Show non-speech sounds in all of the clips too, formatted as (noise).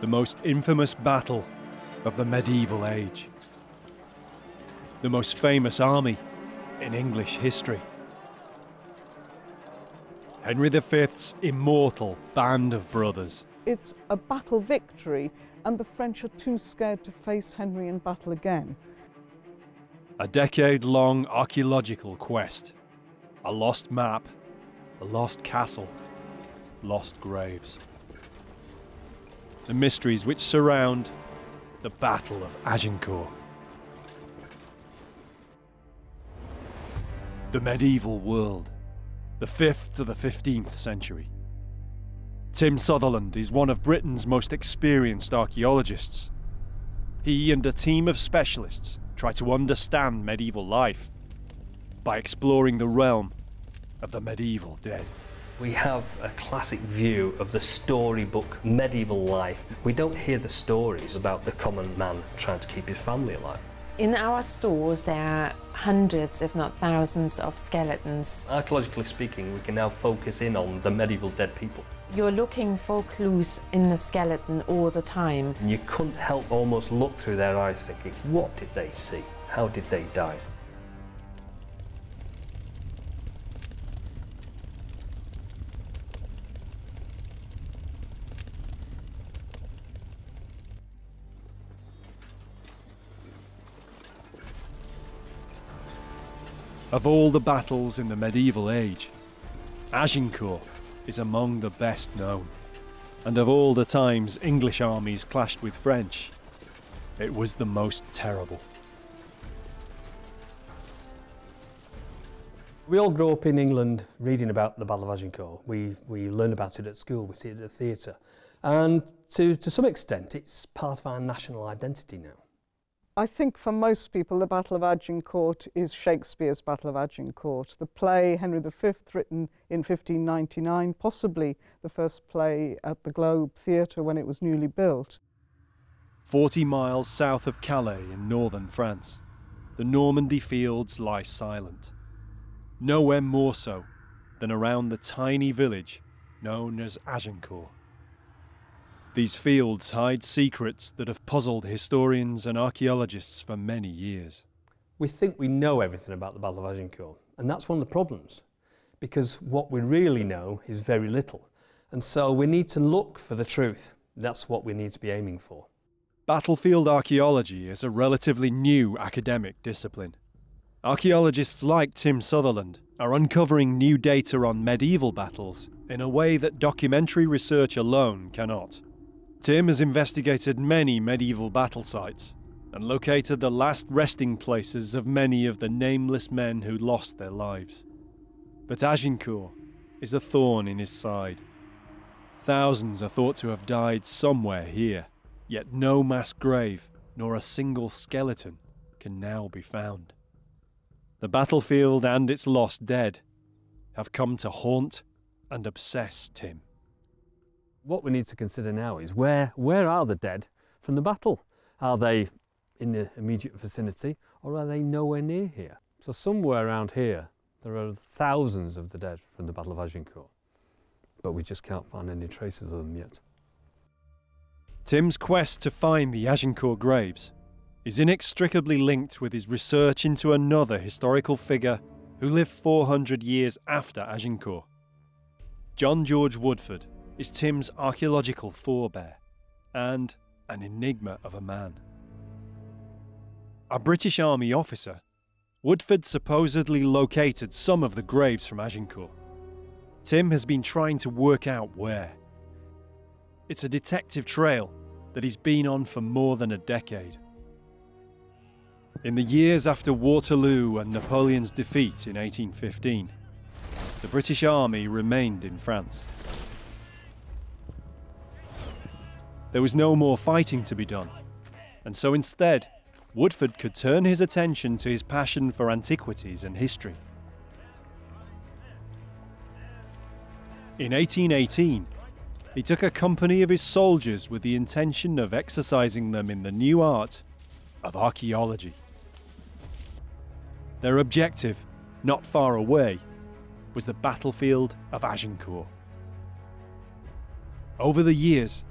the most infamous battle of the medieval age. The most famous army in English history. Henry V's immortal band of brothers. It's a battle victory, and the French are too scared to face Henry in battle again. A decade long archaeological quest. A lost map, a lost castle, lost graves. The mysteries which surround the Battle of Agincourt. The medieval world, the 5th to the 15th century. Tim Sutherland is one of Britain's most experienced archaeologists. He and a team of specialists try to understand medieval life by exploring the realm of the medieval dead. We have a classic view of the storybook medieval life. We don't hear the stories about the common man trying to keep his family alive. In our stores, there are hundreds, if not thousands, of skeletons. Archaeologically speaking, we can now focus in on the medieval dead people. You're looking for clues in the skeleton all the time. And you couldn't help almost look through their eyes thinking, what did they see? How did they die? Of all the battles in the medieval age, Agincourt is among the best known. And of all the times English armies clashed with French, it was the most terrible. We all grow up in England reading about the Battle of Agincourt. We, we learn about it at school, we see it at the theatre. And to, to some extent, it's part of our national identity now. I think for most people, the Battle of Agincourt is Shakespeare's Battle of Agincourt. The play, Henry V, written in 1599, possibly the first play at the Globe Theatre when it was newly built. 40 miles south of Calais in northern France, the Normandy fields lie silent. Nowhere more so than around the tiny village known as Agincourt. These fields hide secrets that have puzzled historians and archaeologists for many years. We think we know everything about the Battle of Agincourt, and that's one of the problems, because what we really know is very little. And so we need to look for the truth. That's what we need to be aiming for. Battlefield archaeology is a relatively new academic discipline. Archaeologists like Tim Sutherland are uncovering new data on medieval battles in a way that documentary research alone cannot. Tim has investigated many medieval battle sites and located the last resting places of many of the nameless men who lost their lives. But Agincourt is a thorn in his side. Thousands are thought to have died somewhere here, yet no mass grave nor a single skeleton can now be found. The battlefield and its lost dead have come to haunt and obsess Tim. What we need to consider now is where, where are the dead from the battle? Are they in the immediate vicinity or are they nowhere near here? So somewhere around here there are thousands of the dead from the Battle of Agincourt, but we just can't find any traces of them yet. Tim's quest to find the Agincourt graves is inextricably linked with his research into another historical figure who lived 400 years after Agincourt. John George Woodford is Tim's archaeological forebear and an enigma of a man. A British Army officer, Woodford supposedly located some of the graves from Agincourt. Tim has been trying to work out where. It's a detective trail that he's been on for more than a decade. In the years after Waterloo and Napoleon's defeat in 1815, the British Army remained in France. There was no more fighting to be done, and so instead, Woodford could turn his attention to his passion for antiquities and history. In 1818, he took a company of his soldiers with the intention of exercising them in the new art of archaeology. Their objective, not far away, was the battlefield of Agincourt. Over the years,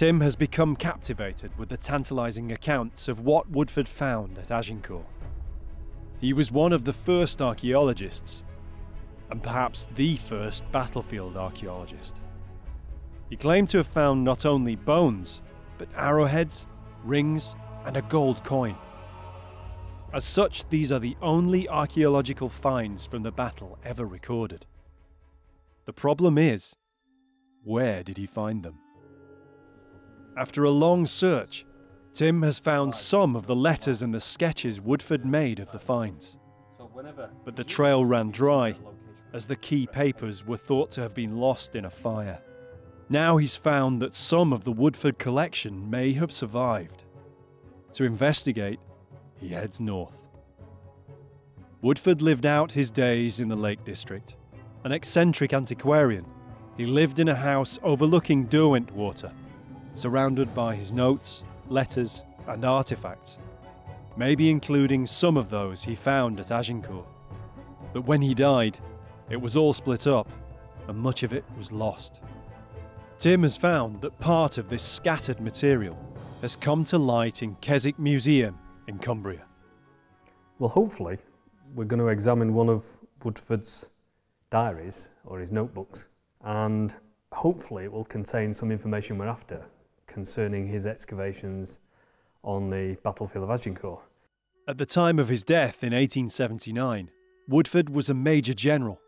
Tim has become captivated with the tantalising accounts of what Woodford found at Agincourt. He was one of the first archaeologists, and perhaps the first battlefield archaeologist. He claimed to have found not only bones, but arrowheads, rings, and a gold coin. As such, these are the only archaeological finds from the battle ever recorded. The problem is, where did he find them? After a long search, Tim has found some of the letters and the sketches Woodford made of the finds. But the trail ran dry, as the key papers were thought to have been lost in a fire. Now he's found that some of the Woodford collection may have survived. To investigate, he heads north. Woodford lived out his days in the Lake District. An eccentric antiquarian, he lived in a house overlooking Derwent Water, surrounded by his notes, letters, and artifacts, maybe including some of those he found at Agincourt. But when he died, it was all split up, and much of it was lost. Tim has found that part of this scattered material has come to light in Keswick Museum in Cumbria. Well, hopefully, we're going to examine one of Woodford's diaries or his notebooks, and hopefully, it will contain some information we're after concerning his excavations on the battlefield of Agincourt. At the time of his death in 1879, Woodford was a Major General,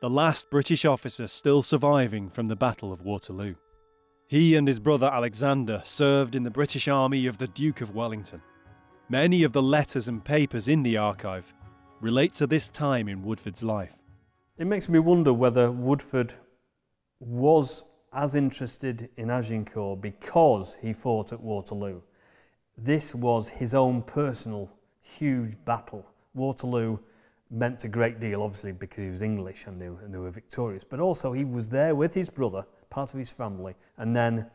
the last British officer still surviving from the Battle of Waterloo. He and his brother Alexander served in the British Army of the Duke of Wellington. Many of the letters and papers in the archive relate to this time in Woodford's life. It makes me wonder whether Woodford was as interested in Agincourt because he fought at Waterloo. This was his own personal huge battle. Waterloo meant a great deal, obviously, because he was English and they, and they were victorious, but also he was there with his brother, part of his family, and then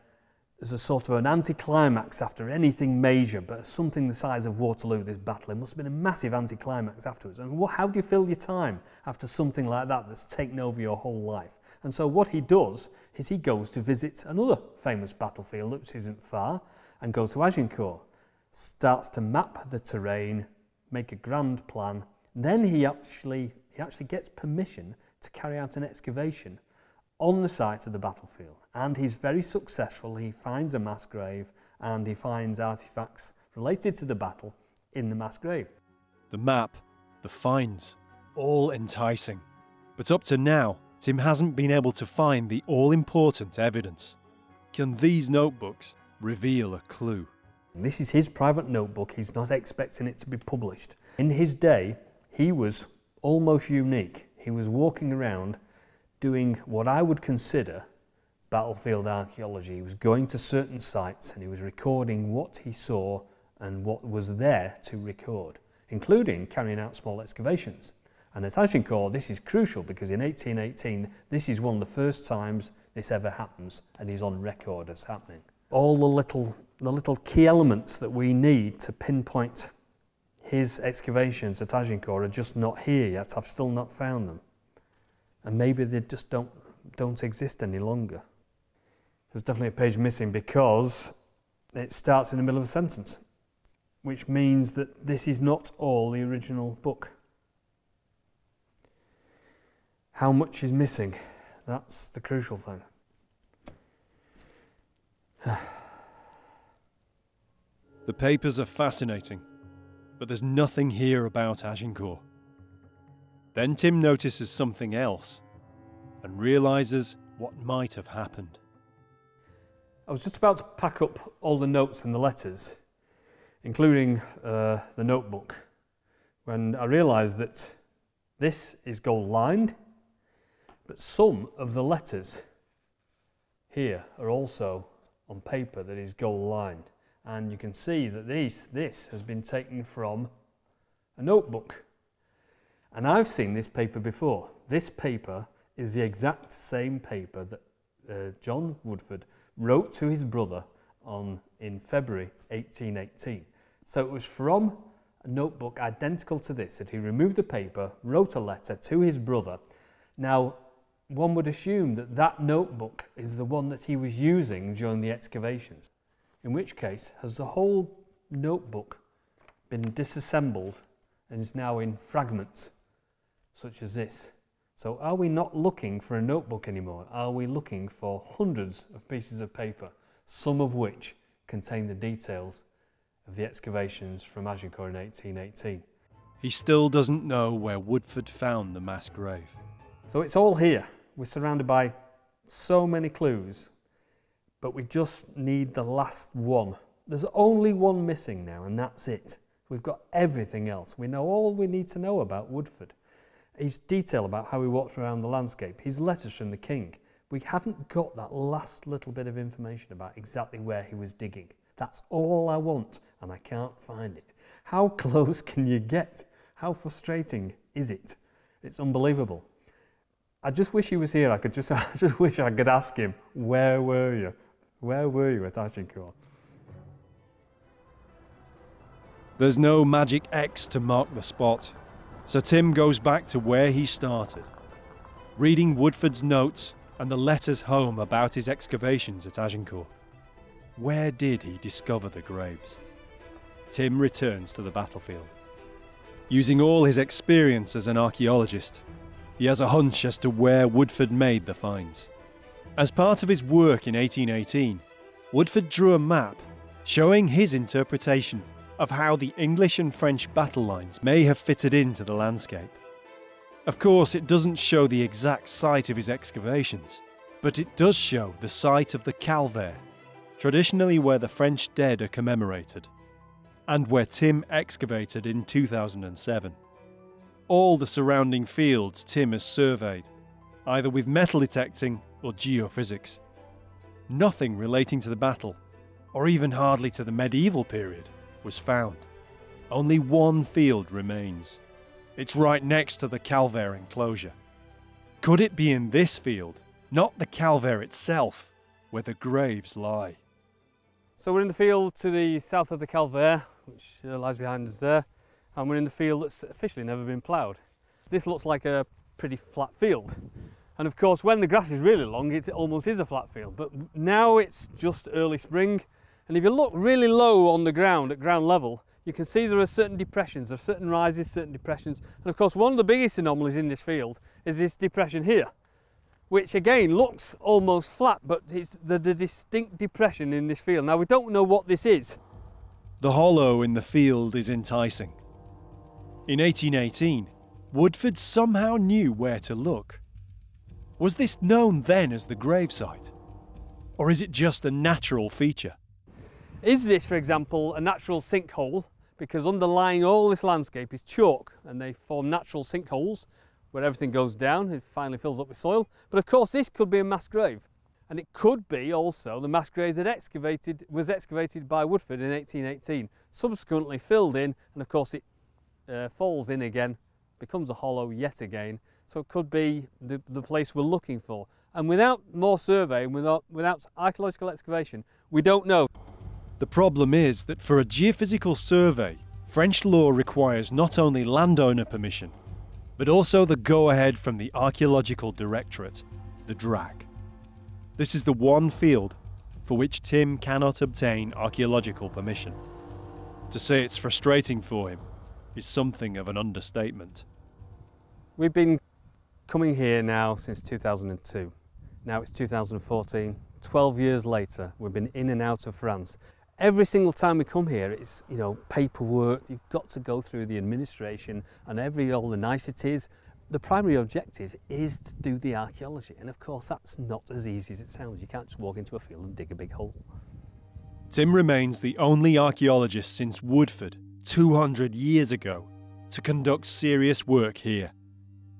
as a sort of an anticlimax after anything major, but something the size of Waterloo, this battle, it must have been a massive anticlimax afterwards. And how do you fill your time after something like that that's taken over your whole life? And so what he does is he goes to visit another famous battlefield, which isn't far, and goes to Agincourt, starts to map the terrain, make a grand plan. Then he actually, he actually gets permission to carry out an excavation on the site of the battlefield. And he's very successful. He finds a mass grave and he finds artifacts related to the battle in the mass grave. The map, the finds, all enticing. But up to now, Tim hasn't been able to find the all important evidence. Can these notebooks reveal a clue? This is his private notebook. He's not expecting it to be published. In his day, he was almost unique. He was walking around doing what I would consider battlefield archaeology. He was going to certain sites and he was recording what he saw and what was there to record, including carrying out small excavations. And at Agincourt, this is crucial because in 1818, this is one of the first times this ever happens and is on record as happening. All the little, the little key elements that we need to pinpoint his excavations at Agincourt are just not here yet. I've still not found them and maybe they just don't, don't exist any longer. There's definitely a page missing because it starts in the middle of a sentence, which means that this is not all the original book. How much is missing? That's the crucial thing. (sighs) the papers are fascinating, but there's nothing here about Agincourt. Then Tim notices something else and realises what might have happened. I was just about to pack up all the notes and the letters, including uh, the notebook, when I realised that this is gold lined, but some of the letters here are also on paper that is gold lined. And you can see that these, this has been taken from a notebook. And I've seen this paper before. This paper is the exact same paper that uh, John Woodford wrote to his brother on in February 1818. So it was from a notebook identical to this that he removed the paper, wrote a letter to his brother. Now, one would assume that that notebook is the one that he was using during the excavations. In which case, has the whole notebook been disassembled and is now in fragments, such as this? So are we not looking for a notebook anymore? Are we looking for hundreds of pieces of paper, some of which contain the details of the excavations from Agincourt in 1818? He still doesn't know where Woodford found the mass grave. So it's all here. We're surrounded by so many clues, but we just need the last one. There's only one missing now, and that's it. We've got everything else. We know all we need to know about Woodford. His detail about how he walked around the landscape, his letters from the king. We haven't got that last little bit of information about exactly where he was digging. That's all I want, and I can't find it. How (laughs) close can you get? How frustrating is it? It's unbelievable. I just wish he was here. I could just, (laughs) I just wish I could ask him, where were you? Where were you at Agincourt? There's no magic X to mark the spot, so Tim goes back to where he started, reading Woodford's notes and the letters home about his excavations at Agincourt. Where did he discover the graves? Tim returns to the battlefield. Using all his experience as an archaeologist, he has a hunch as to where Woodford made the finds. As part of his work in 1818, Woodford drew a map showing his interpretation of how the English and French battle lines may have fitted into the landscape. Of course, it doesn't show the exact site of his excavations, but it does show the site of the Calvaire, traditionally where the French dead are commemorated, and where Tim excavated in 2007 all the surrounding fields Tim has surveyed, either with metal detecting or geophysics. Nothing relating to the battle, or even hardly to the medieval period, was found. Only one field remains. It's right next to the Calvaire enclosure. Could it be in this field, not the Calvaire itself, where the graves lie? So we're in the field to the south of the Calvaire, which uh, lies behind us there and we're in the field that's officially never been ploughed. This looks like a pretty flat field. And of course, when the grass is really long, it almost is a flat field. But now it's just early spring. And if you look really low on the ground, at ground level, you can see there are certain depressions, there are certain rises, certain depressions. And of course, one of the biggest anomalies in this field is this depression here, which again looks almost flat, but it's the, the distinct depression in this field. Now, we don't know what this is. The hollow in the field is enticing. In 1818, Woodford somehow knew where to look. Was this known then as the gravesite? Or is it just a natural feature? Is this, for example, a natural sinkhole? Because underlying all this landscape is chalk and they form natural sinkholes where everything goes down, it finally fills up with soil. But of course, this could be a mass grave. And it could be also the mass grave that excavated, was excavated by Woodford in 1818, subsequently filled in, and of course it uh, falls in again, becomes a hollow yet again. So it could be the, the place we're looking for. And without more surveying, without, without archaeological excavation, we don't know. The problem is that for a geophysical survey, French law requires not only landowner permission, but also the go ahead from the Archaeological Directorate, the DRAC. This is the one field for which Tim cannot obtain archaeological permission. To say it's frustrating for him is something of an understatement. We've been coming here now since 2002. Now it's 2014. 12 years later, we've been in and out of France. Every single time we come here, it's you know paperwork. You've got to go through the administration and every all the niceties. The primary objective is to do the archaeology, and of course that's not as easy as it sounds. You can't just walk into a field and dig a big hole. Tim remains the only archaeologist since Woodford 200 years ago to conduct serious work here.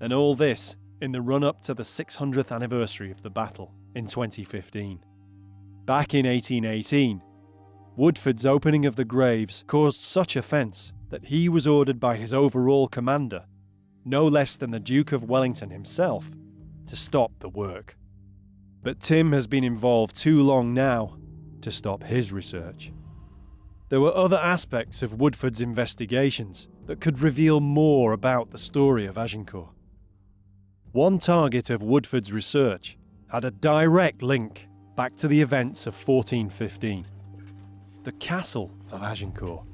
And all this in the run up to the 600th anniversary of the battle in 2015. Back in 1818, Woodford's opening of the graves caused such offence that he was ordered by his overall commander, no less than the Duke of Wellington himself, to stop the work. But Tim has been involved too long now to stop his research. There were other aspects of Woodford's investigations that could reveal more about the story of Agincourt. One target of Woodford's research had a direct link back to the events of 1415 the castle of Agincourt.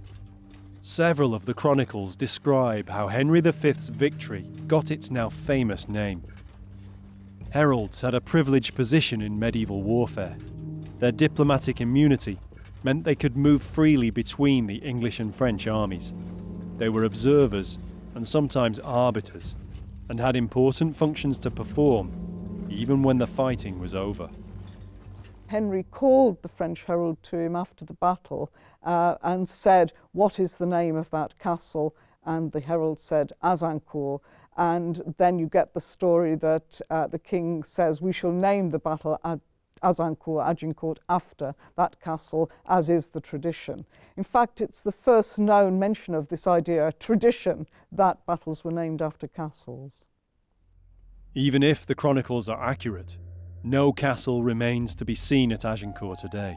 Several of the chronicles describe how Henry V's victory got its now famous name. Heralds had a privileged position in medieval warfare. Their diplomatic immunity meant they could move freely between the English and French armies. They were observers and sometimes arbiters, and had important functions to perform, even when the fighting was over. Henry called the French herald to him after the battle uh, and said, What is the name of that castle? And the herald said, Azincourt. And then you get the story that uh, the king says, We shall name the battle at Azincourt, Agincourt, after that castle, as is the tradition. In fact, it's the first known mention of this idea, tradition, that battles were named after castles. Even if the chronicles are accurate, no castle remains to be seen at Agincourt today.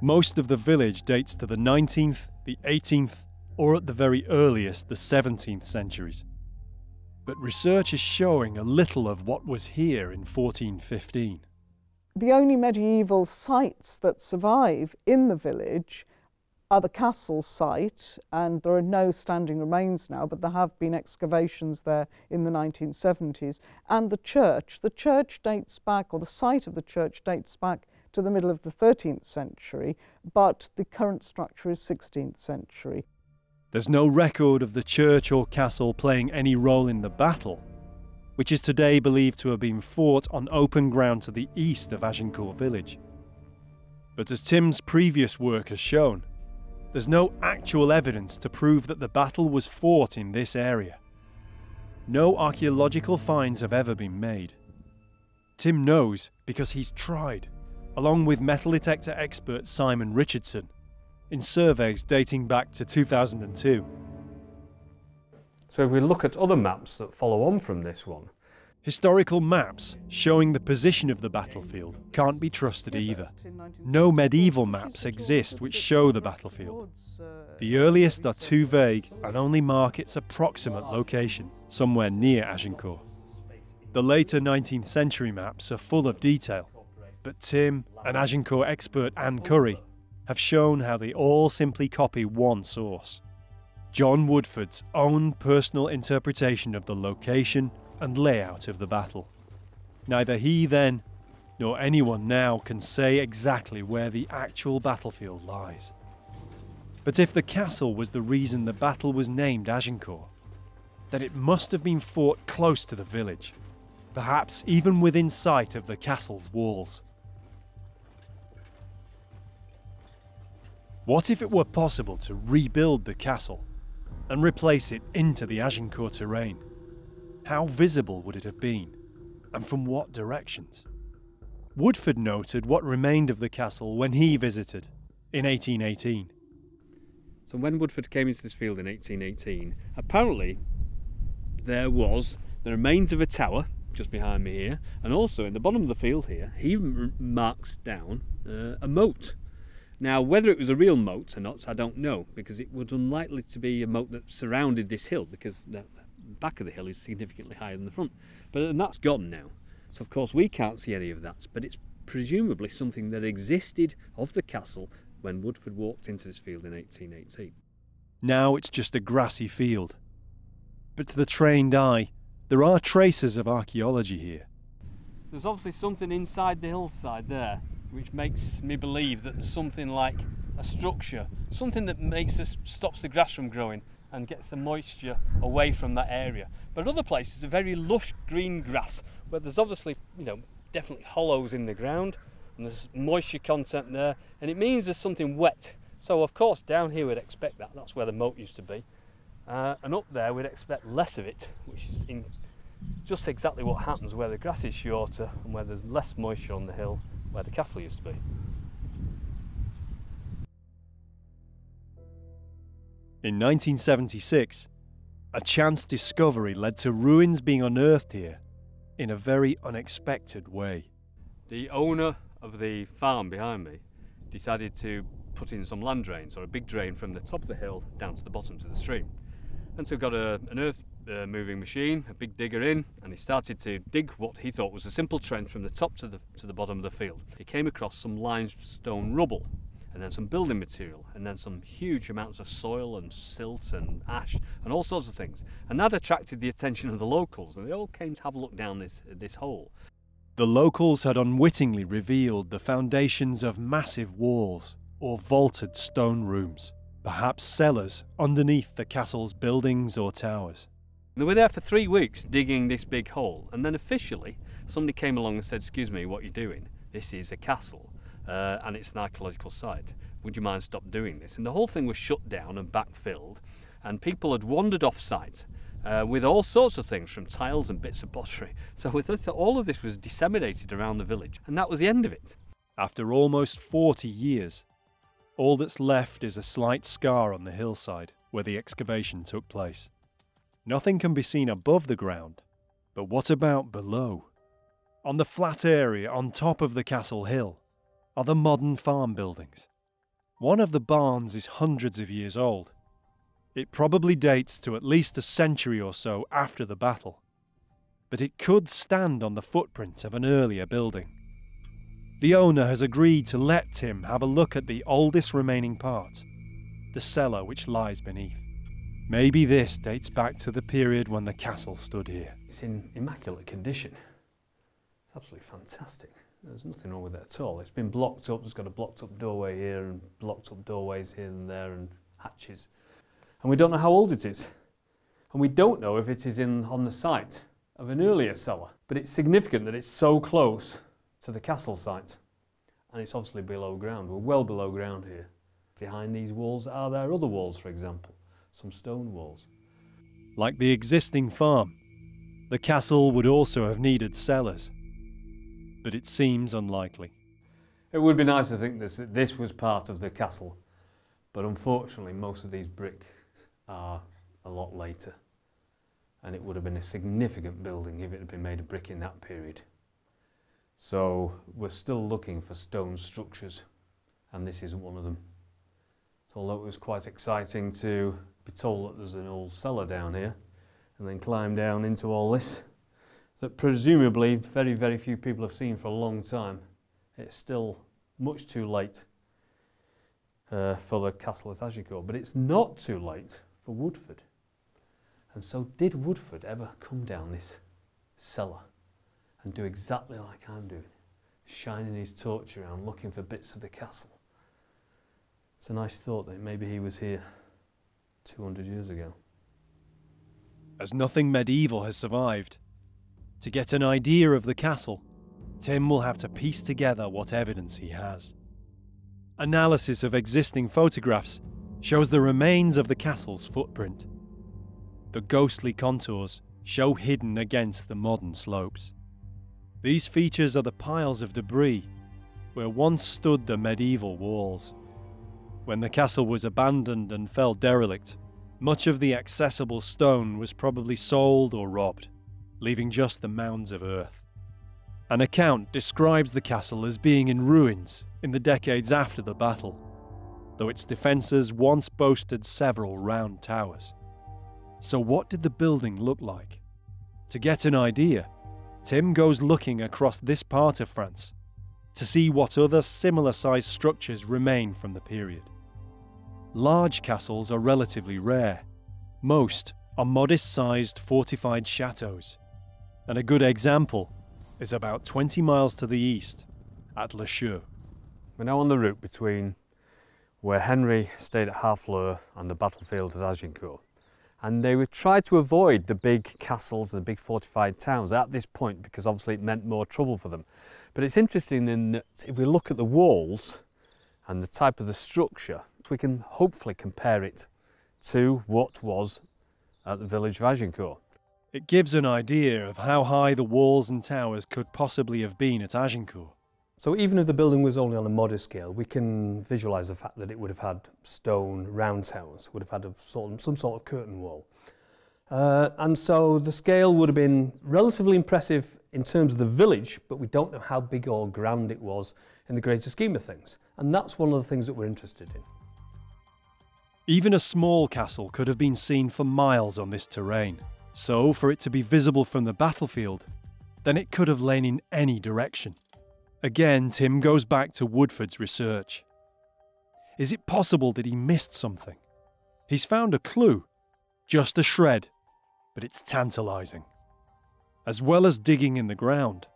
Most of the village dates to the 19th, the 18th, or at the very earliest, the 17th centuries. But research is showing a little of what was here in 1415. The only medieval sites that survive in the village are the castle site, and there are no standing remains now, but there have been excavations there in the 1970s, and the church. The church dates back, or the site of the church dates back to the middle of the 13th century, but the current structure is 16th century. There's no record of the church or castle playing any role in the battle, which is today believed to have been fought on open ground to the east of Agincourt village. But as Tim's previous work has shown, there's no actual evidence to prove that the battle was fought in this area. No archaeological finds have ever been made. Tim knows because he's tried, along with metal detector expert Simon Richardson, in surveys dating back to 2002. So if we look at other maps that follow on from this one, Historical maps showing the position of the battlefield can't be trusted either. No medieval maps exist which show the battlefield. The earliest are too vague and only mark its approximate location, somewhere near Agincourt. The later 19th century maps are full of detail, but Tim and Agincourt expert Anne Curry have shown how they all simply copy one source. John Woodford's own personal interpretation of the location and layout of the battle. Neither he then nor anyone now can say exactly where the actual battlefield lies. But if the castle was the reason the battle was named Agincourt, then it must have been fought close to the village, perhaps even within sight of the castle's walls. What if it were possible to rebuild the castle and replace it into the Agincourt terrain? How visible would it have been, and from what directions? Woodford noted what remained of the castle when he visited in 1818. So when Woodford came into this field in 1818, apparently there was the remains of a tower just behind me here, and also in the bottom of the field here, he marks down uh, a moat. Now, whether it was a real moat or not, I don't know, because it was unlikely to be a moat that surrounded this hill, because back of the hill is significantly higher than the front. But and that's gone now. So of course we can't see any of that, but it's presumably something that existed of the castle when Woodford walked into this field in 1818. Now it's just a grassy field. But to the trained eye, there are traces of archaeology here. There's obviously something inside the hillside there which makes me believe that there's something like a structure, something that makes us stops the grass from growing and gets the moisture away from that area. But other places are very lush green grass where there's obviously, you know, definitely hollows in the ground and there's moisture content there and it means there's something wet. So of course down here we'd expect that, that's where the moat used to be. Uh, and up there we'd expect less of it, which is in just exactly what happens where the grass is shorter and where there's less moisture on the hill where the castle used to be. In 1976, a chance discovery led to ruins being unearthed here in a very unexpected way. The owner of the farm behind me decided to put in some land drains or a big drain from the top of the hill down to the bottom of the stream. And so got a, an earth a moving machine, a big digger in, and he started to dig what he thought was a simple trench from the top to the, to the bottom of the field. He came across some limestone rubble, and then some building material, and then some huge amounts of soil and silt and ash and all sorts of things. And that attracted the attention of the locals, and they all came to have a look down this, this hole. The locals had unwittingly revealed the foundations of massive walls or vaulted stone rooms, perhaps cellars underneath the castle's buildings or towers. They were there for three weeks digging this big hole, and then officially somebody came along and said, Excuse me, what are you doing? This is a castle uh, and it's an archaeological site. Would you mind stop doing this? And the whole thing was shut down and backfilled, and people had wandered off site uh, with all sorts of things from tiles and bits of pottery. (laughs) So with this, all of this was disseminated around the village, and that was the end of it. After almost 40 years, all that's left is a slight scar on the hillside where the excavation took place. Nothing can be seen above the ground, but what about below? On the flat area on top of the castle hill are the modern farm buildings. One of the barns is hundreds of years old. It probably dates to at least a century or so after the battle, but it could stand on the footprint of an earlier building. The owner has agreed to let Tim have a look at the oldest remaining part, the cellar which lies beneath. Maybe this dates back to the period when the castle stood here. It's in immaculate condition. It's absolutely fantastic. There's nothing wrong with it at all. It's been blocked up. There's got a blocked up doorway here and blocked up doorways here and there and hatches. And we don't know how old it is. And we don't know if it is in on the site of an earlier cellar. But it's significant that it's so close to the castle site. And it's obviously below ground. We're well below ground here. Behind these walls are there other walls, for example some stone walls. Like the existing farm, the castle would also have needed cellars, but it seems unlikely. It would be nice to think this, this was part of the castle, but unfortunately, most of these bricks are a lot later, and it would have been a significant building if it had been made of brick in that period. So we're still looking for stone structures, and this isn't one of them. So although it was quite exciting to be told that there's an old cellar down here and then climb down into all this that presumably very, very few people have seen for a long time. It's still much too late uh, for the castle at Agincourt, but it's not too late for Woodford. And so, did Woodford ever come down this cellar and do exactly like I'm doing, shining his torch around looking for bits of the castle? It's a nice thought that maybe he was here 200 years ago. As nothing medieval has survived, to get an idea of the castle, Tim will have to piece together what evidence he has. Analysis of existing photographs shows the remains of the castle's footprint. The ghostly contours show hidden against the modern slopes. These features are the piles of debris where once stood the medieval walls. When the castle was abandoned and fell derelict, much of the accessible stone was probably sold or robbed, leaving just the mounds of earth. An account describes the castle as being in ruins in the decades after the battle, though its defences once boasted several round towers. So, what did the building look like? To get an idea, Tim goes looking across this part of France to see what other similar sized structures remain from the period. Large castles are relatively rare. Most are modest sized fortified chateaux. And a good example is about 20 miles to the east at Lucheux. We're now on the route between where Henry stayed at Harfleur and the battlefield at Agincourt. And they would try to avoid the big castles and the big fortified towns at this point because obviously it meant more trouble for them. But it's interesting in that if we look at the walls and the type of the structure, we can hopefully compare it to what was at the village of Agincourt. It gives an idea of how high the walls and towers could possibly have been at Agincourt. So even if the building was only on a modest scale, we can visualise the fact that it would have had stone round towers, would have had sort of, some sort of curtain wall. Uh, and so the scale would have been relatively impressive in terms of the village, but we don't know how big or grand it was in the greater scheme of things. And that's one of the things that we're interested in. Even a small castle could have been seen for miles on this terrain, So, for it to be visible from the battlefield, then it could have lain in any direction. Again, Tim goes back to Woodford's research. Is it possible that he missed something? He's found a clue, just a shred, but it's tantalising. As well as digging in the ground,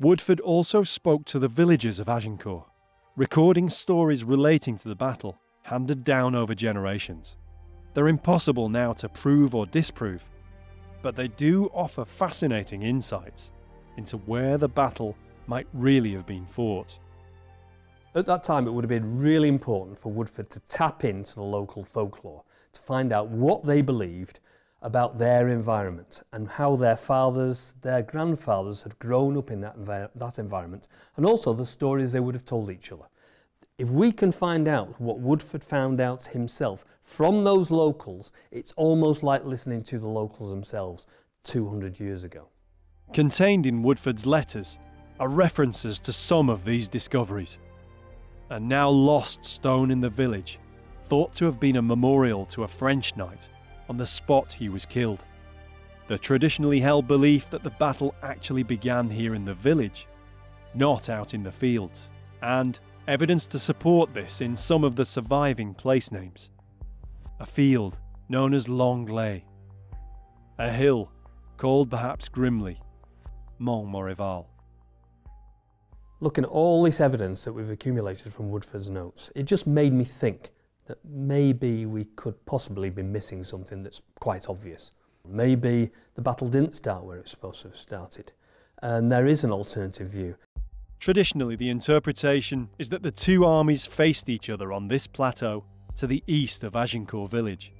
Woodford also spoke to the villagers of Agincourt, recording stories relating to the battle handed down over generations. They're impossible now to prove or disprove, but they do offer fascinating insights into where the battle might really have been fought. At that time, it would have been really important for Woodford to tap into the local folklore to find out what they believed about their environment and how their fathers, their grandfathers had grown up in that, that environment, and also the stories they would have told each other. If we can find out what Woodford found out himself from those locals, it's almost like listening to the locals themselves 200 years ago. Contained in Woodford's letters are references to some of these discoveries. A now lost stone in the village, thought to have been a memorial to a French knight, on the spot he was killed. The traditionally held belief that the battle actually began here in the village, not out in the fields, and evidence to support this in some of the surviving place names. A field known as Longley, a hill called perhaps grimly Mont Morival. Looking at all this evidence that we've accumulated from Woodford's notes, it just made me think that maybe we could possibly be missing something that's quite obvious. Maybe the battle didn't start where it was supposed to have started, and there is an alternative view. Traditionally, the interpretation is that the two armies faced each other on this plateau to the east of Agincourt village.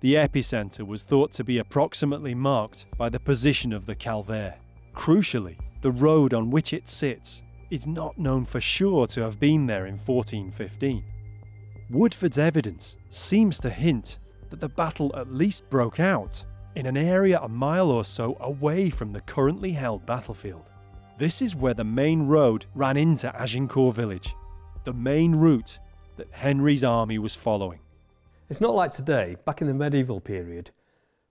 The epicentre was thought to be approximately marked by the position of the Calvaire. Crucially, the road on which it sits is not known for sure to have been there in 1415. Woodford's evidence seems to hint that the battle at least broke out in an area a mile or so away from the currently held battlefield. This is where the main road ran into Agincourt village, the main route that Henry's army was following. It's not like today, back in the medieval period,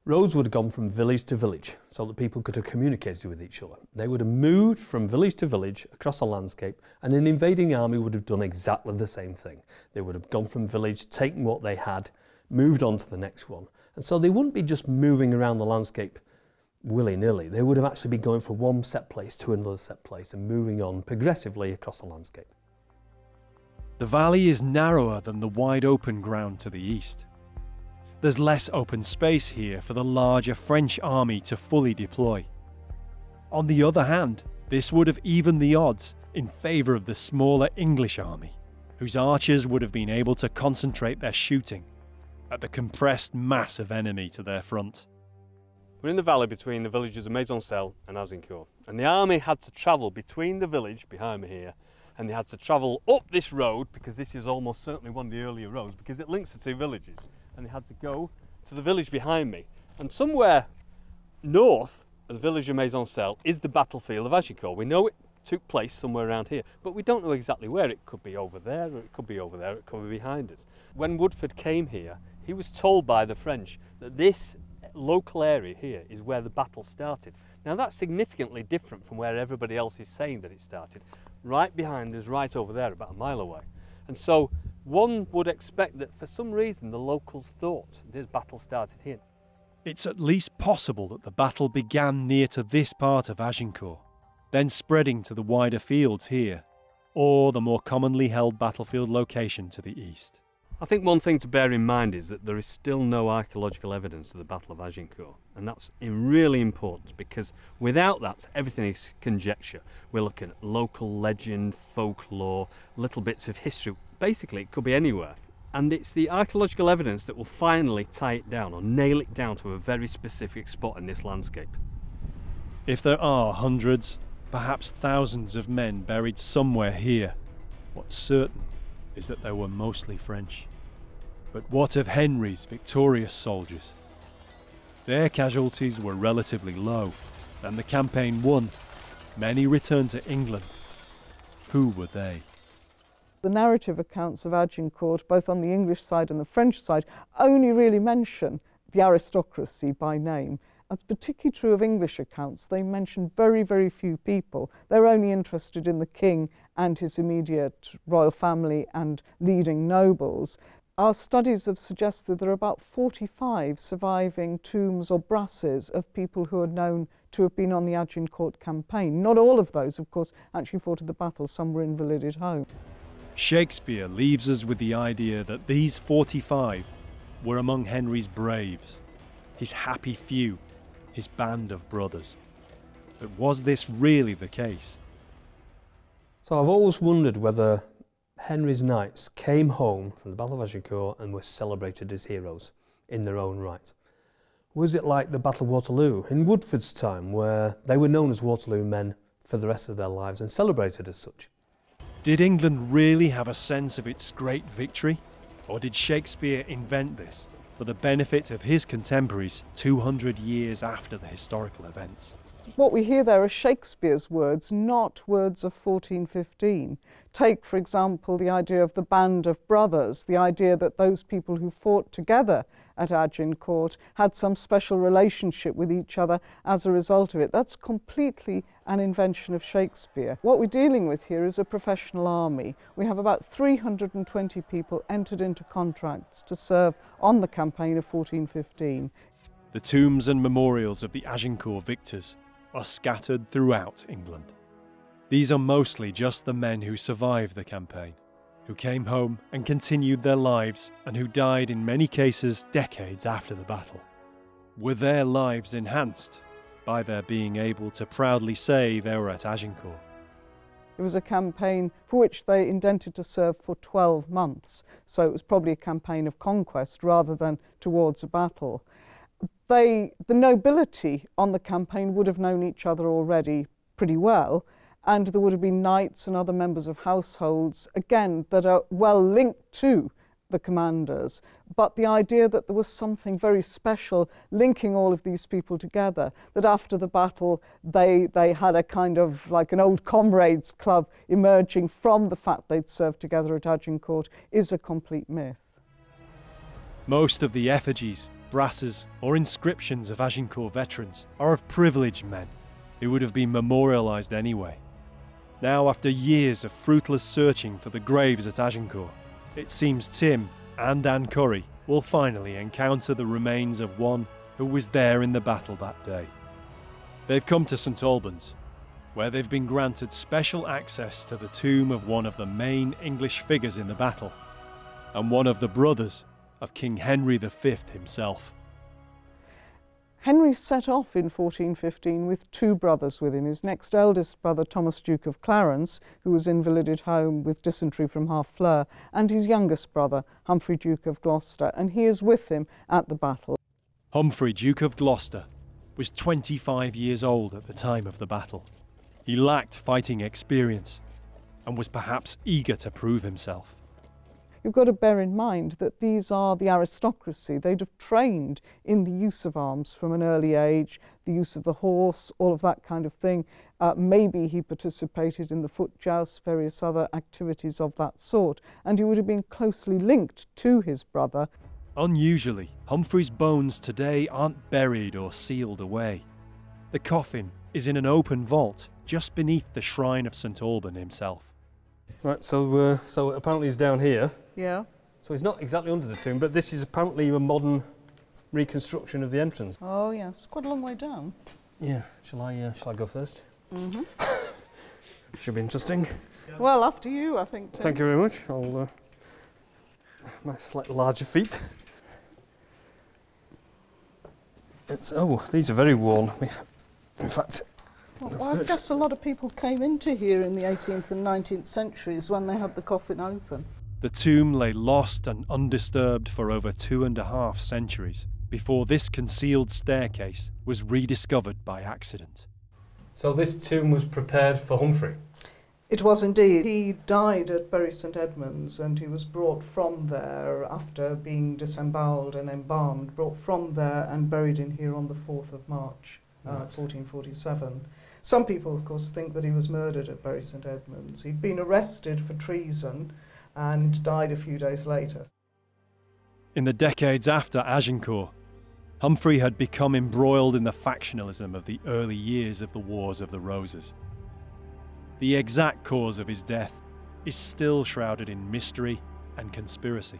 roads would have gone from village to village so that people could have communicated with each other. They would have moved from village to village across a landscape and an invading army would have done exactly the same thing. They would have gone from village, taken what they had, moved on to the next one. And so they wouldn't be just moving around the landscape willy-nilly. They would have actually been going from one set place to another set place and moving on progressively across the landscape. The valley is narrower than the wide open ground to the east. There's less open space here for the larger French army to fully deploy. On the other hand, this would have evened the odds in favour of the smaller English army, whose archers would have been able to concentrate their shooting at the compressed mass of enemy to their front. We're in the valley between the villages of Maisoncelles and Azincourt, and the army had to travel between the village behind me here and they had to travel up this road because this is almost certainly one of the earlier roads because it links the two villages and they had to go to the village behind me and somewhere north of the village of Maisoncelles is the battlefield of Agincourt. We know it took place somewhere around here but we don't know exactly where. It could be over there or it could be over there, it could be behind us. When Woodford came here he was told by the French that this local area here is where the battle started. Now that's significantly different from where everybody else is saying that it started. Right behind us, right over there, about a mile away. And so one would expect that for some reason the locals thought this battle started here. It's at least possible that the battle began near to this part of Agincourt, then spreading to the wider fields here, or the more commonly held battlefield location to the east. I think one thing to bear in mind is that there is still no archaeological evidence of the Battle of Agincourt, and that's really important because without that, everything is conjecture. We're looking at local legend, folklore, little bits of history. Basically, it could be anywhere. And it's the archaeological evidence that will finally tie it down or nail it down to a very specific spot in this landscape. If there are hundreds, perhaps thousands of men buried somewhere here, what's certain is that they were mostly French. But what of Henry's victorious soldiers? Their casualties were relatively low, and the campaign won. Many returned to England. Who were they? The narrative accounts of Agincourt, both on the English side and the French side, only really mention the aristocracy by name That's particularly true of English accounts. They mention very, very few people. They're only interested in the king and his immediate royal family and leading nobles. Our studies have suggested there are about 45 surviving tombs or brasses of people who are known to have been on the Agincourt campaign. Not all of those, of course, actually fought at the battle. Some were invalided home. Shakespeare leaves us with the idea that these 45 were among Henry's braves, his happy few, his band of brothers. But was this really the case? So I've always wondered whether Henry's knights came home from the Battle of Agincourt and were celebrated as heroes in their own right. Was it like the Battle of Waterloo in Woodford's time, where they were known as Waterloo men for the rest of their lives and celebrated as such? Did England really have a sense of its great victory? Or did Shakespeare invent this for the benefit of his contemporaries 200 years after the historical events? What we hear there are Shakespeare's words, not words of 1415. Take, for example, the idea of the band of brothers, the idea that those people who fought together at Agincourt had some special relationship with each other as a result of it. That's completely an invention of Shakespeare. What we're dealing with here is a professional army. We have about 320 people entered into contracts to serve on the campaign of 1415. The tombs and memorials of the Agincourt victors are scattered throughout England. These are mostly just the men who survived the campaign, who came home and continued their lives, and who died in many cases decades after the battle. Were their lives enhanced by their being able to proudly say they were at Agincourt? It was a campaign for which they intended to serve for 12 months, so it was probably a campaign of conquest rather than towards a battle they, the nobility on the campaign would have known each other already pretty well, and there would have been knights and other members of households, again, that are well linked to the commanders. But the idea that there was something very special linking all of these people together, that after the battle they, they had a kind of like an old comrades club emerging from the fact they'd served together at Agincourt, is a complete myth. Most of the effigies brasses, or inscriptions of Agincourt veterans are of privileged men who would have been memorialised anyway. Now, after years of fruitless searching for the graves at Agincourt, it seems Tim and Anne Curry will finally encounter the remains of one who was there in the battle that day. They've come to St Albans, where they've been granted special access to the tomb of one of the main English figures in the battle, and one of the brothers of King Henry V himself. Henry set off in 1415 with two brothers with him. His next eldest brother, Thomas Duke of Clarence, who was invalided home with dysentery from Harfleur, and his youngest brother, Humphrey Duke of Gloucester, and he is with him at the battle. Humphrey Duke of Gloucester was 25 years old at the time of the battle. He lacked fighting experience and was perhaps eager to prove himself. You've got to bear in mind that these are the aristocracy. They'd have trained in the use of arms from an early age, the use of the horse, all of that kind of thing. Uh, maybe he participated in the foot jousts, various other activities of that sort, and he would have been closely linked to his brother. Unusually, Humphrey's bones today aren't buried or sealed away. The coffin is in an open vault just beneath the shrine of St Alban himself. Right, so uh, so apparently he's down here. Yeah. So he's not exactly under the tomb, but this is apparently a modern reconstruction of the entrance. Oh yes, quite a long way down. Yeah. Shall I? Uh, shall I go 1st Mm-hmm. (laughs) Should be interesting. Well, after you, I think. Tim. Thank you very much. I'll. Uh, my slightly larger feet. It's oh, these are very worn. In fact, well, I guess a lot of people came into here in the 18th and 19th centuries when they had the coffin open. The tomb lay lost and undisturbed for over two and a half centuries before this concealed staircase was rediscovered by accident. So this tomb was prepared for Humphrey? It was indeed. He died at Bury St Edmunds and he was brought from there after being disemboweled and embalmed, brought from there and buried in here on the 4th of March, uh, right. 1447. Some people, of course, think that he was murdered at Bury St Edmunds. He'd been arrested for treason and died a few days later. In the decades after Agincourt, Humphrey had become embroiled in the factionalism of the early years of the Wars of the Roses. The exact cause of his death is still shrouded in mystery and conspiracy.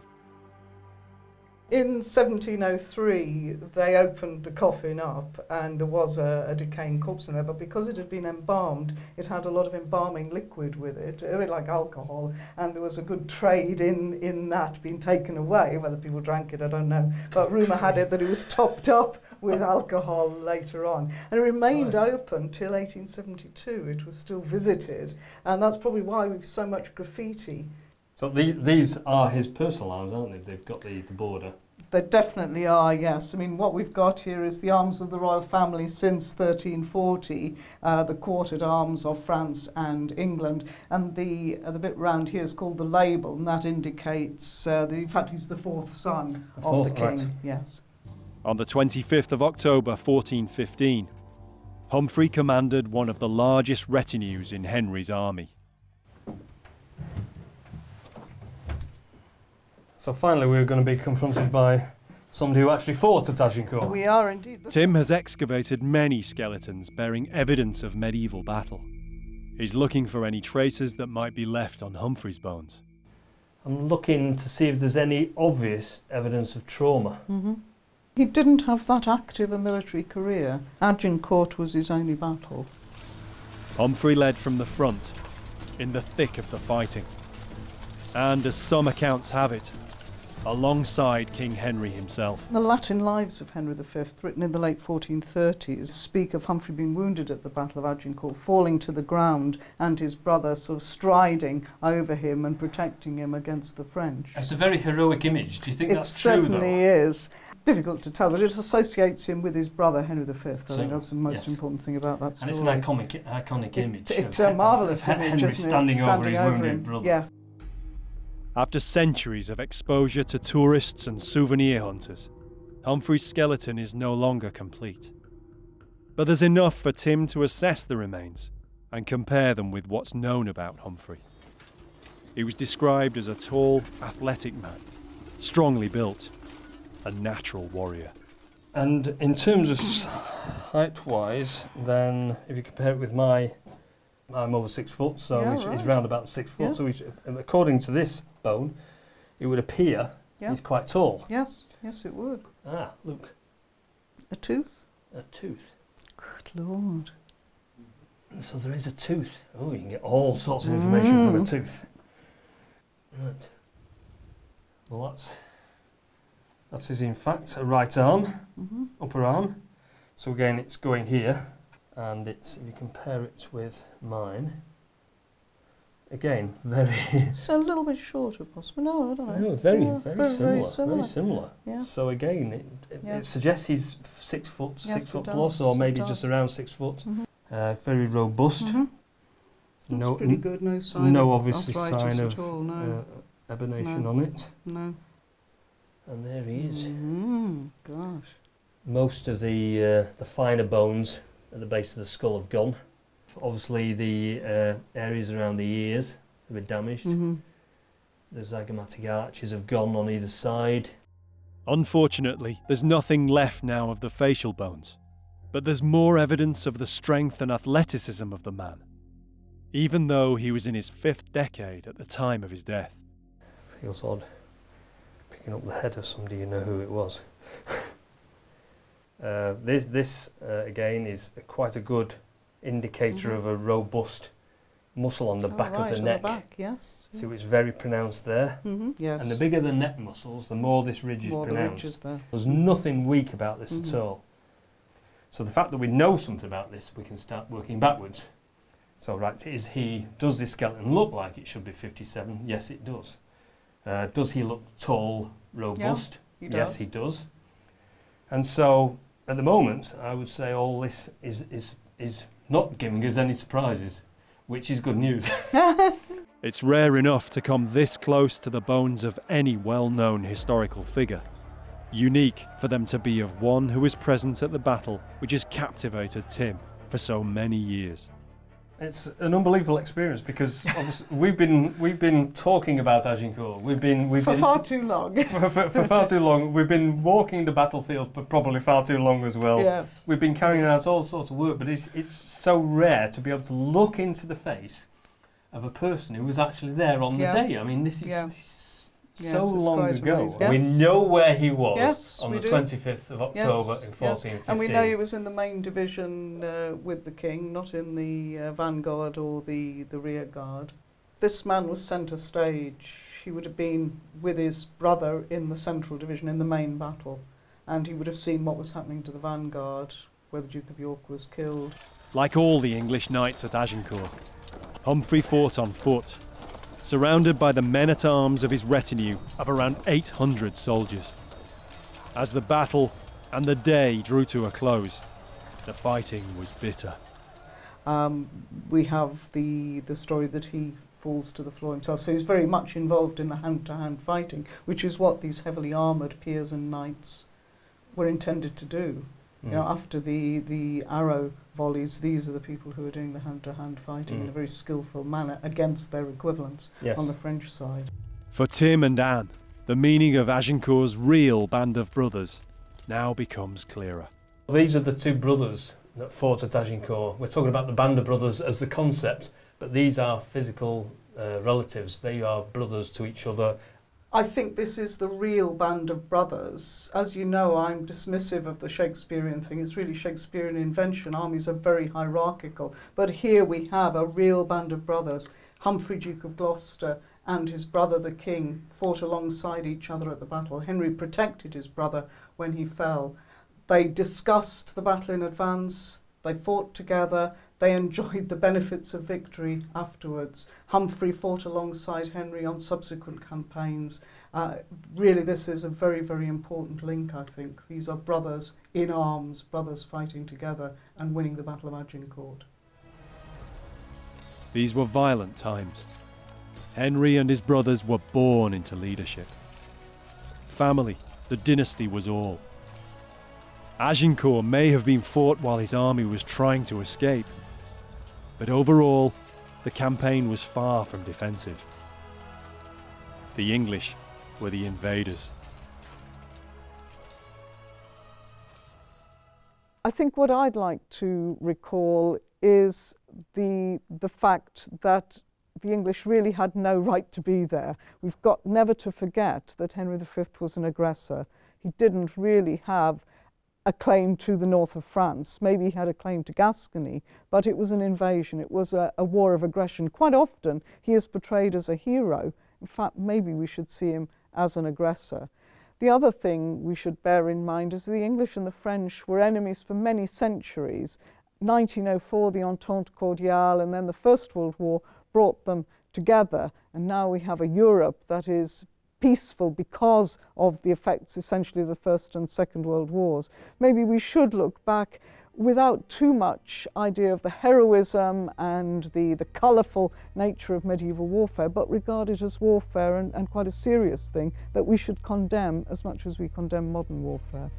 In 1703, they opened the coffin up and there was a, a decaying corpse in there, but because it had been embalmed, it had a lot of embalming liquid with it, a bit like alcohol, and there was a good trade in, in that being taken away. Whether people drank it, I don't know. But rumour had it that it was (laughs) topped up with alcohol later on. And it remained Right. open till 1872. It was still visited, and that's probably why we've so much graffiti. So these, these are his personal arms, aren't they? They've got the, the border. They definitely are, yes. I mean, what we've got here is the arms of the royal family since 1340, uh, the quartered arms of France and England, and the uh, the bit round here is called the label, and that indicates uh, the in fact he's the fourth son The of the king. right. Yes. On the 25th of October 1415, Humphrey commanded one of the largest retinues in Henry's army. So finally, we're going to be confronted by somebody who actually fought at Agincourt. We are indeed. Tim has excavated many skeletons bearing evidence of medieval battle. He's looking for any traces that might be left on Humphrey's bones. I'm looking to see if there's any obvious evidence of trauma. Mm -hmm. He didn't have that active a military career. Agincourt was his only battle. Humphrey led from the front, in the thick of the fighting. And as some accounts have it, alongside King Henry himself. The Latin Lives of Henry V, written in the late 1430s, speak of Humphrey being wounded at the Battle of Agincourt, falling to the ground, and his brother sort of striding over him and protecting him against the French. It's a very heroic image. Do you think it that's true, It certainly is. Difficult to tell, but it associates him with his brother Henry V. I So, think that's the most yes. important thing about that story. And it's an iconic, iconic image. It, it's a (laughs) marvellous image, Henry isn't it? standing, over his Standing wounded him. brother. Yes. After centuries of exposure to tourists and souvenir hunters, Humphrey's skeleton is no longer complete. But there's enough for Tim to assess the remains and compare them with what's known about Humphrey. He was described as a tall, athletic man, strongly built, a natural warrior. And in terms of height wise, then if you compare it with my, I'm over six foot, so Yeah, he's, he's right. round about six foot. Yeah. So he's, according to this bone, it would appear Yeah. he's quite tall. Yes, yes, it would. Ah, look, A tooth? a tooth. Good Lord. So there is a tooth. Oh, you can get all sorts of information from a Mm. tooth. Right. Well, that's that is in fact a right arm, hmm upper arm. So again, it's going here, and it's if you compare it with mine. Again, very, (laughs) It's a little bit shorter, possibly. No, I don't know. no, very, Yeah, very, similar, very similar. Yeah. So again, it, it, Yeah. it suggests he's six foot, Yes, six foot does, plus, or maybe does. just around six foot. Mhm. Uh, very robust. Mhm. No, pretty good. No sign no of obvious sign of all. No, uh, eburnation No. on it. no. And there he is. Mm, gosh. Most of the uh, the finer bones at the base of the skull have gone. Obviously, the uh, areas around the ears have been damaged. hmm The zygomatic arches have gone on either side. Unfortunately, there's nothing left now of the facial bones, but there's more evidence of the strength and athleticism of the man, even though he was in his fifth decade at the time of his death. Feels odd picking up the head of somebody you know who it was. (laughs) uh, this this uh, again is quite a good indicator Mhm. of a robust muscle on the Oh, back right, of the on neck. The back, yes. So it's very pronounced there. hmm Yes. And the bigger the neck muscles, the more this ridge is More the pronounced. ridges there. There's nothing weak about this Mhm. at all. So the fact that we know something about this, we can start working backwards. So right, is he? Does this skeleton look like it should be 57? Yes, it does. Uh, does he look tall, robust? He yes, does. he does. And so at the moment, I would say all this is is is not giving us any surprises, which is good news. (laughs) It's rare enough to come this close to the bones of any well known historical figure. Unique for them to be of one who was present at the battle which has captivated Tim for so many years. It's an unbelievable experience because obviously (laughs) we've been we've been talking about Agincourt. We've been we've For been far too long. (laughs) for, for, for far too long. We've been walking the battlefield for probably far too long as well. yes. We've been carrying out all sorts of work, but it's it's so rare to be able to look into the face of a person who was actually there on the day. I mean, this is, Yeah. this is Yes, so long ago. amazing. We know where he was Yes, on the do. 25th of October in yes. 1415. And we know he was in the main division uh, with the king, not in the uh, vanguard or the, the rear guard. This man was centre stage. He would have been with his brother in the central division in the main battle, and he would have seen what was happening to the vanguard, where the Duke of York was killed. Like all the English knights at Agincourt, Humphrey fought on foot, surrounded by the men at arms of his retinue of around 800 soldiers. As the battle and the day drew to a close, the fighting was bitter. Um, we have the, the story that he falls to the floor himself. So he's very much involved in the hand-to-hand fighting, which is what these heavily armoured peers and knights were intended to do. Mm. You know, after the, the arrow volleys, these are the people who are doing the hand-to-hand fighting in Mm. a very skillful manner against their equivalents yes. on the French side. For Tim and Anne, the meaning of Agincourt's real band of brothers now becomes clearer. These are the two brothers that fought at Agincourt. We're talking about the band of brothers as the concept, but these are physical uh, relatives. They are brothers to each other. I think this is the real band of brothers. As you know, I'm dismissive of the Shakespearean thing. It's really Shakespearean invention. Armies are very hierarchical. But here we have a real band of brothers. Humphrey, Duke of Gloucester, and his brother, the king, fought alongside each other at the battle. Henry protected his brother when he fell. They discussed the battle in advance. They fought together. They enjoyed the benefits of victory afterwards. Humphrey fought alongside Henry on subsequent campaigns. Uh, really, this is a very, very important link, I think. These are brothers in arms, brothers fighting together and winning the Battle of Agincourt. These were violent times. Henry and his brothers were born into leadership. Family, the dynasty was all. Agincourt may have been fought while his army was trying to escape, but overall, the campaign was far from defensive. The English were the invaders. I think what I'd like to recall is the, the fact that the English really had no right to be there. We've got never to forget that Henry V was an aggressor. He didn't really have a claim to the north of France. Maybe he had a claim to Gascony, but it was an invasion. It was a, a war of aggression. Quite often, he is portrayed as a hero. In fact, maybe we should see him as an aggressor. The other thing we should bear in mind is the English and the French were enemies for many centuries. 1904, the Entente Cordiale, and then the First World War brought them together. And now we have a Europe that is peaceful because of the effects essentially of the First and Second World Wars. Maybe we should look back without too much idea of the heroism and the, the colourful nature of medieval warfare, but regard it as warfare and, and quite a serious thing that we should condemn as much as we condemn modern warfare.